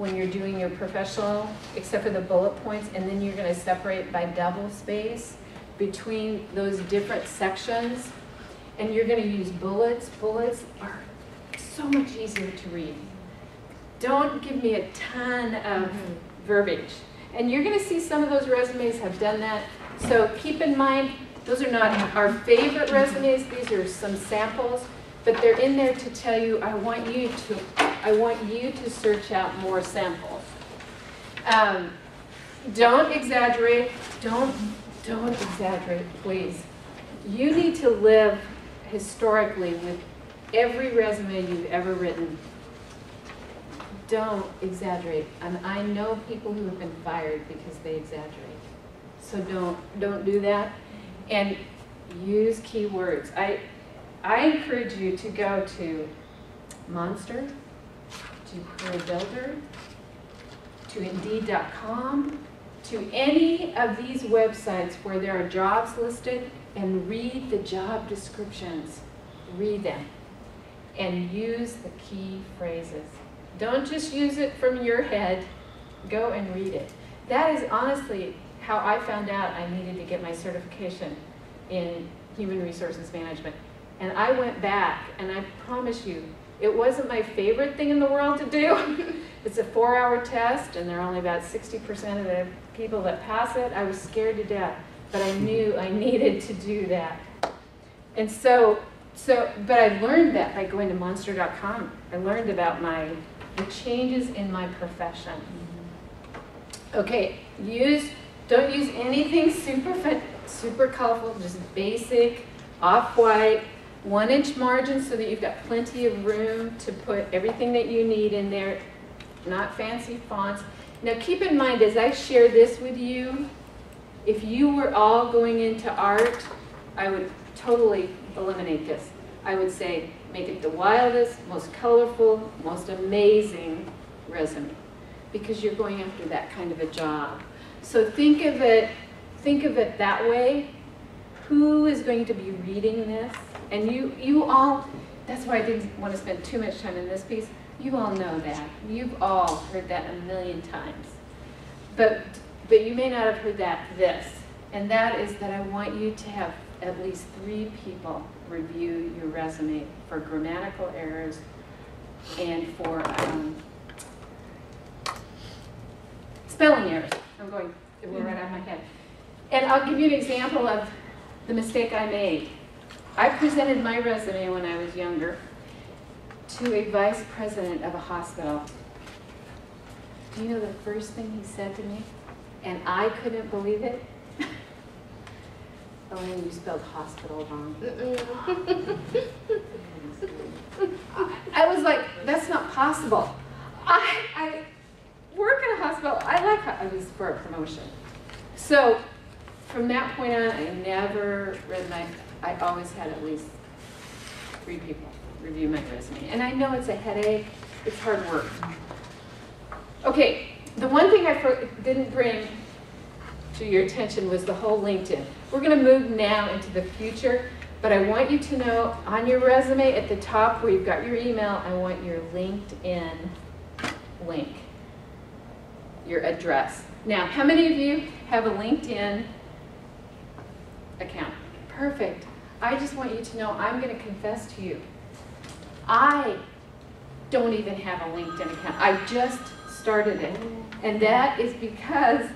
when you're doing your professional, except for the bullet points, and then you're going to separate by double space between those different sections. And you're going to use bullets. Bullets are so much easier to read. Don't give me a ton of mm-hmm. verbiage. And you're going to see some of those resumes have done that. So keep in mind, those are not our favorite resumes. These are some samples, but they're in there to tell you, I want you to, I want you to search out more samples. Um, don't exaggerate. Don't, don't exaggerate, please. You need to live historically with every resume you've ever written. Don't exaggerate. And I know people who have been fired because they exaggerate. So don't, don't do that. And use keywords. I, I encourage you to go to Monster, to Career Builder, to Indeed.com, to any of these websites where there are jobs listed and read the job descriptions. Read them and use the key phrases. Don't just use it from your head. Go and read it. That is honestly how I found out I needed to get my certification in human resources management. And I went back, and I promise you, it wasn't my favorite thing in the world to do. it's a four-hour test, and there are only about 60% of the people that pass it. I was scared to death, but I knew I needed to do that. And so, so, but I learned that by going to monster.com. I learned about my the changes in my profession. Okay, use don't use anything super super colorful, just basic, off-white, one inch margin so that you've got plenty of room to put everything that you need in there, not fancy fonts. Now keep in mind as I share this with you, if you were all going into art, I would totally eliminate this. I would say make it the wildest, most colorful, most amazing resume because you're going after that kind of a job. So think of it, think of it that way. Who is going to be reading this? And you, you all, that's why I didn't want to spend too much time in this piece. You all know that. You've all heard that a million times. But, but you may not have heard that this. And that is that I want you to have at least three people review your resume for grammatical errors and for um, spelling errors. I'm going, it went right out of my head. And I'll give you an example of the mistake I made. I presented my resume when I was younger to a vice president of a hospital. Do you know the first thing he said to me? And I couldn't believe it. Elaine, you spelled hospital wrong. I was like, that's not possible. I, I work in a hospital. I like I was for a promotion. So from that point on, I never read my, I always had at least three people review my resume. And I know it's a headache, it's hard work. Okay, the one thing I didn't bring to your attention was the whole LinkedIn. We're going to move now into the future, but I want you to know on your resume at the top where you've got your email, I want your LinkedIn link, your address. Now, how many of you have a LinkedIn account? Perfect. I just want you to know I'm going to confess to you. I don't even have a LinkedIn account. I just started it. And that is because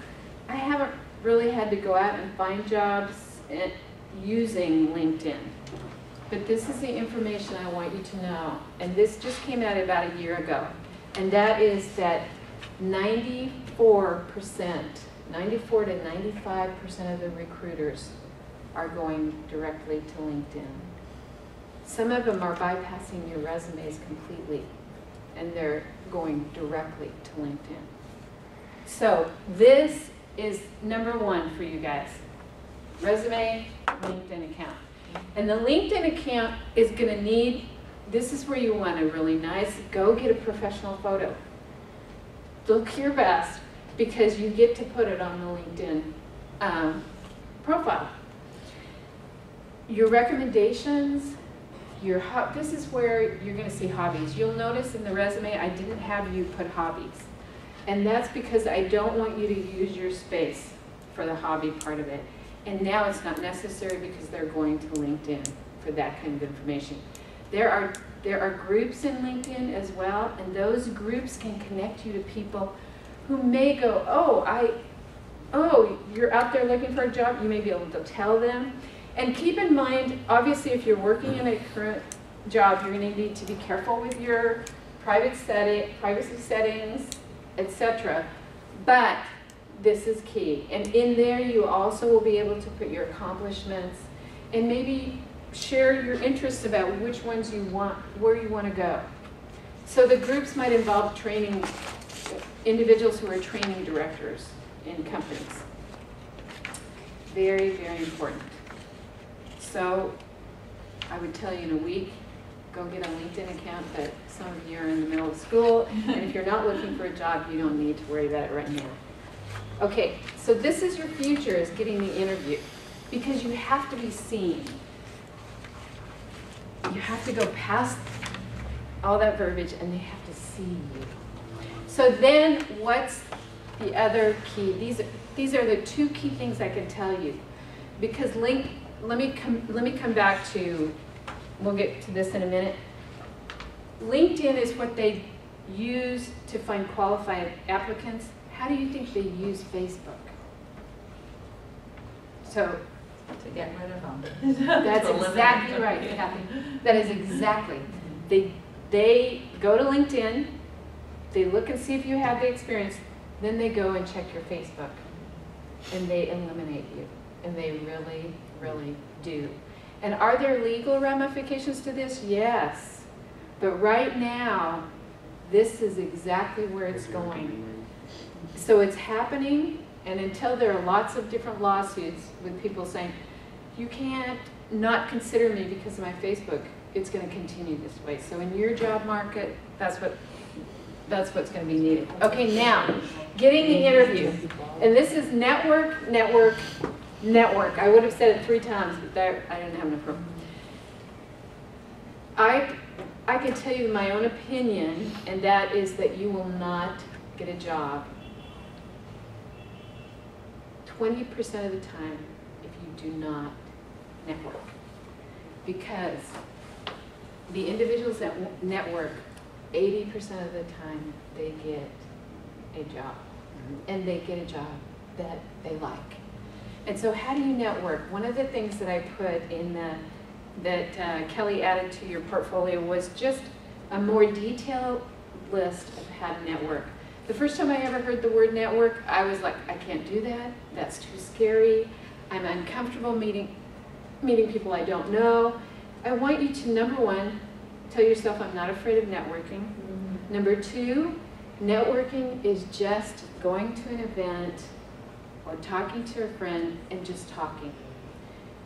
I haven't really had to go out and find jobs eh, using LinkedIn. But this is the information I want you to know. And this just came out about a year ago. And that is that 94%, 94 to 95% of the recruiters are going directly to LinkedIn. Some of them are bypassing your resumes completely and they're going directly to LinkedIn. So this is number one for you guys. Resume, LinkedIn account. And the LinkedIn account is gonna need, this is where you want a really nice, go get a professional photo. Look your best because you get to put it on the LinkedIn um, profile. Your recommendations, your this is where you're going to see hobbies. You'll notice in the resume I didn't have you put hobbies. And that's because I don't want you to use your space for the hobby part of it. And now it's not necessary because they're going to LinkedIn for that kind of information. There are there are groups in LinkedIn as well, and those groups can connect you to people who may go, "Oh, I oh, you're out there looking for a job." You may be able to tell them. And keep in mind, obviously, if you're working in a current job, you're going to need to be careful with your private setting, privacy settings, etc. But this is key. And in there, you also will be able to put your accomplishments and maybe share your interests about which ones you want, where you want to go. So the groups might involve training individuals who are training directors in companies. Very, very important. So I would tell you in a week, go get a LinkedIn account, but some of you are in the middle of school, and if you're not looking for a job, you don't need to worry about it right now. Okay, so this is your future, is getting the interview, because you have to be seen. You have to go past all that verbiage, and they have to see you. So then, what's the other key, these, these are the two key things I can tell you. Because link, let me come, let me come back to, we'll get to this in a minute. LinkedIn is what they use to find qualified applicants. How do you think they use Facebook? So To get rid of them. that's exactly right, Kathy. That is exactly. Mm-hmm. They, they go to LinkedIn, they look and see if you have the experience, then they go and check your Facebook. And they eliminate you. And they really, really do. And are there legal ramifications to this? Yes. But right now, this is exactly where it's going. So it's happening, and until there are lots of different lawsuits with people saying, you can't not consider me because of my Facebook, it's gonna continue this way. So in your job market, that's what, that's what's gonna be needed. Okay, now, getting the interview. And this is network, network, network. I would have said it three times, but there, I didn't have enough room. I, I can tell you my own opinion, and that is that you will not get a job twenty percent of the time if you do not network. Because the individuals that network, eighty percent of the time, they get a job. Mm-hmm. And they get a job that they like. And so how do you network? One of the things that I put in the, that uh, Kelly added to your portfolio was just a more detailed list of how to network. The first time I ever heard the word network, I was like, I can't do that. That's too scary. I'm uncomfortable meeting, meeting people I don't know. I want you to, number one, tell yourself I'm not afraid of networking. Number two, networking is just going to an event or talking to a friend and just talking.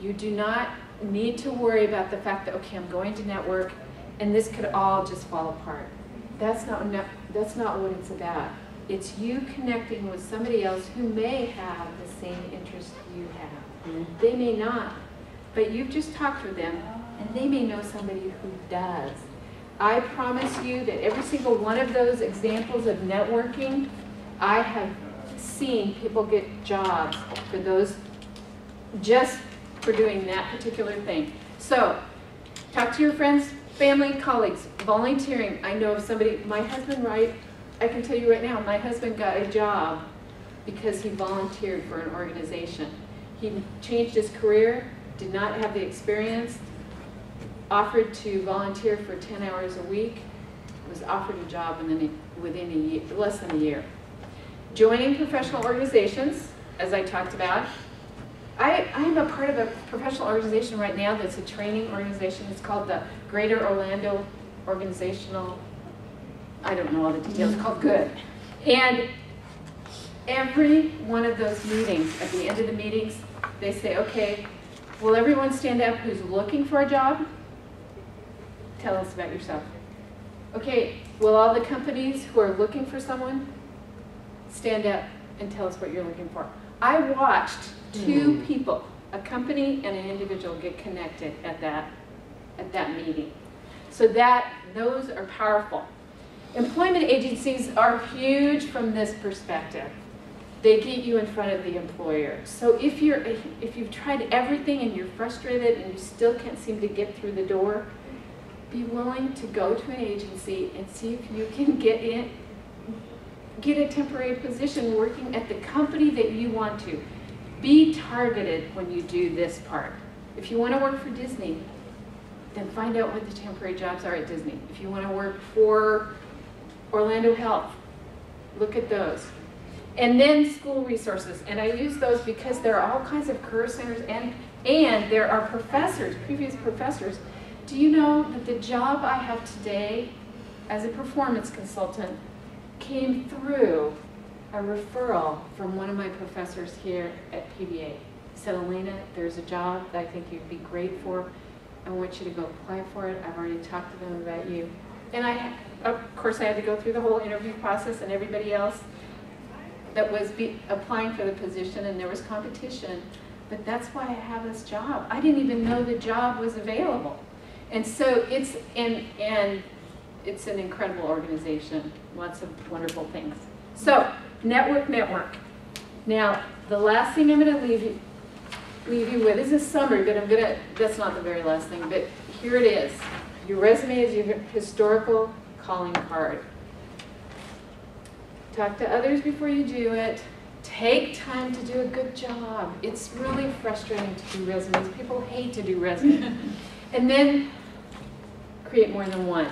You do not need to worry about the fact that, okay, I'm going to network and this could all just fall apart. That's not, that's not what it's about. It's you connecting with somebody else who may have the same interest you have. Mm-hmm. They may not, but you've just talked with them and they may know somebody who does. I promise you that every single one of those examples of networking, I have seen people get jobs for those, just for doing that particular thing. So, talk to your friends, family, colleagues, volunteering. I know of somebody, my husband, right, I can tell you right now, my husband got a job because he volunteered for an organization. He changed his career, did not have the experience, offered to volunteer for 10 hours a week, was offered a job and then within a year, less than a year. Joining professional organizations, as I talked about. I, I'm a part of a professional organization right now that's a training organization. It's called the Greater Orlando Organizational, I don't know all the details, it's called GOOD. And every one of those meetings, at the end of the meetings, they say, okay, will everyone stand up who's looking for a job? Tell us about yourself. Okay, will all the companies who are looking for someone stand up and tell us what you're looking for? I watched two hmm. people, a company and an individual, get connected at that, at that meeting. So that, those are powerful. Employment agencies are huge from this perspective. They get you in front of the employer. So if you're, if you've tried everything and you're frustrated and you still can't seem to get through the door, be willing to go to an agency and see if you can get in, get a temporary position working at the company that you want to. Be targeted when you do this part. If you want to work for Disney, then find out what the temporary jobs are at Disney. If you want to work for Orlando Health, look at those. And then school resources, and I use those because there are all kinds of career centers and, and there are professors, previous professors. Do you know that the job I have today as a performance consultant came through a referral from one of my professors here at PBA. He said, Elena, there's a job that I think you'd be great for. I want you to go apply for it. I've already talked to them about you. And I, of course, I had to go through the whole interview process and everybody else that was applying for the position and there was competition. But that's why I have this job. I didn't even know the job was available. And so it's, and, and it's an incredible organization. Lots of wonderful things. So network, network. Now, the last thing I'm gonna leave you, leave you with is a summary, but I'm gonna, that's not the very last thing, but here it is. Your resume is your historical calling card. Talk to others before you do it. Take time to do a good job. It's really frustrating to do resumes. People hate to do resumes. And then create more than one.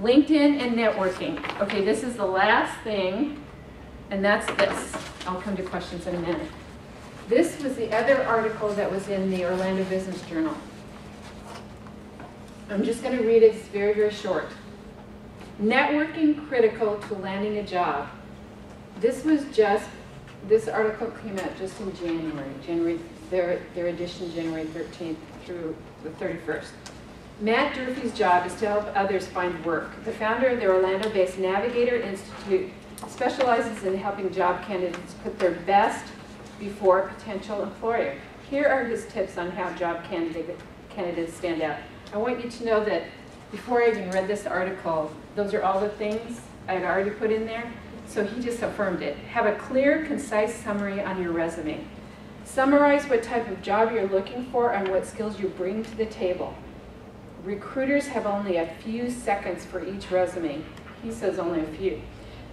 LinkedIn and networking. Okay, this is the last thing, and that's this. I'll come to questions in a minute. This was the other article that was in the Orlando Business Journal. I'm just going to read it, it's very, very short. Networking critical to landing a job. This was just, this article came out just in January, January, their, their edition, January 13th through the 31st. Matt Durfee's job is to help others find work. The founder of the Orlando-based Navigator Institute specializes in helping job candidates put their best before a potential employer. Here are his tips on how job candidate, candidates stand out. I want you to know that before I even read this article, those are all the things I had already put in there. So he just affirmed it. Have a clear, concise summary on your resume. Summarize what type of job you're looking for and what skills you bring to the table. Recruiters have only a few seconds for each resume. He says only a few.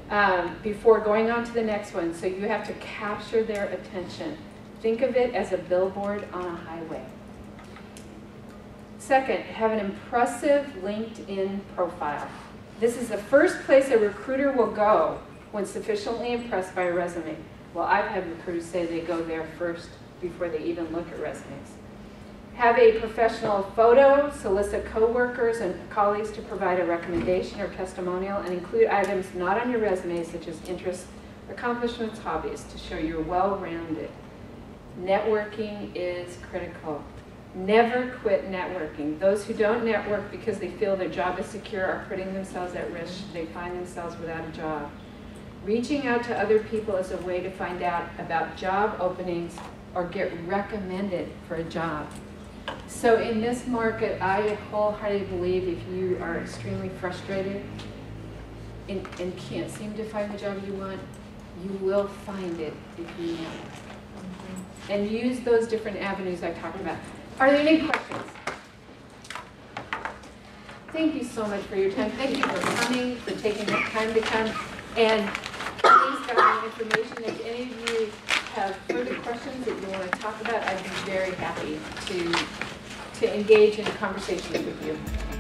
Um, before going on to the next one, so you have to capture their attention. Think of it as a billboard on a highway. Second, have an impressive LinkedIn profile. This is the first place a recruiter will go when sufficiently impressed by a resume. Well, I've had recruiters say they go there first before they even look at resumes. Have a professional photo, solicit coworkers and colleagues to provide a recommendation or testimonial, and include items not on your resume such as interests, accomplishments, hobbies to show you're well-rounded. Networking is critical. Never quit networking. Those who don't network because they feel their job is secure are putting themselves at risk. They find themselves without a job. Reaching out to other people is a way to find out about job openings or get recommended for a job. So in this market, I wholeheartedly believe if you are extremely frustrated and, and can't seem to find the job you want, you will find it if you network. Mm-hmm. And use those different avenues I talked about. Are there any questions? Thank you so much for your time. Thank you for coming, for taking the time to come. And please gather my information. If any of you have further questions that you want to talk about, I'd be very happy to, to engage in a conversation with you.